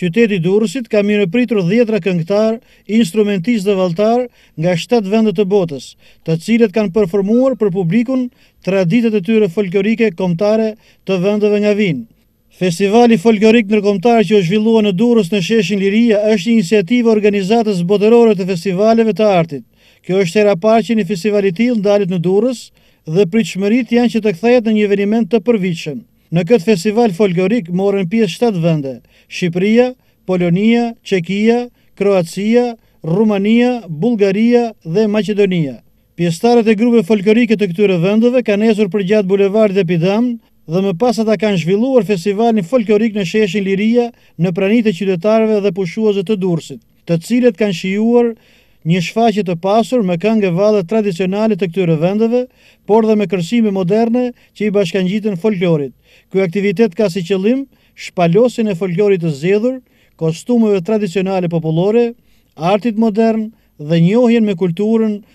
Qyteti i Durrësit ka mirëpritur dhjetra këngëtarë, instrumentistë dhe valltarë nga shtatë vende të botës, të cilët kanë performuar për publikun traditët e tyre folklorike kombëtare të vendeve nga vijnë. Festivali Folklorik Ndërkombëtar që u zhvillua në Durrës në sheshin Liria është një iniciativë e Organizatës Botërore të Festivaleve të Artit. Kjo është hera e parë që një festival i tillë ndalet në Durrës dhe pritshmëritë janë që të kthehet në një eveniment të përvitshëm. Në këtë festival folklorik morën pjesë shtatë vende, Shqipëria, Polonia, Çekia, Kroacia, Rumania, Bullgaria dhe Maqedonia. Pjesëtarët e grupeve folklorike të këtyre vendeve kanë ecur përgjatë bulevardit Epidamn dhe më pas ata kanë zhvilluar festivalin folklorik në sheshin Liria në prani të qytetarëve dhe pushuesve të Durrësit. të cilët kanë shijuar një shfaqje të pasur me këngë e valle tradicionale të këtyre vendeve, por dhe me kërcime moderne që i bashkangjiten folklorit. Ky aktivitet ka si qëllim shpalosjen e folklorit të zgjedhur, kostumeve tradicionale popullore, artit modern dhe njohjen me kulturën